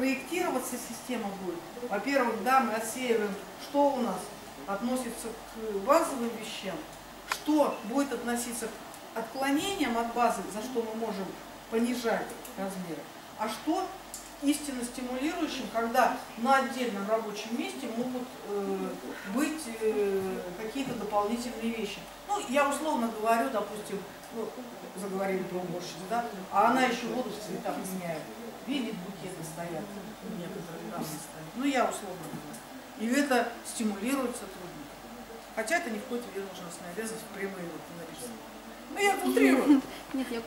проектироваться система будет. Во-первых, да, мы отсеиваем, что у нас относится к базовым вещам, что будет относиться к отклонениям от базы, за что мы можем понижать размеры, а что истинно стимулирующим, когда на отдельном рабочем месте могут э, быть э, какие-то дополнительные вещи. Ну, я условно говорю, допустим, ну, заговорили про уборщицу, да, а она еще воду в цветах меняет. Видит, букеты стоят, некоторые дамы стоят. Ну, я условно говорю. И это стимулирует сотрудника. Хотя это не входит в ее должностные обязанности прямые вот написано. Ну, я утрирую. Нет, я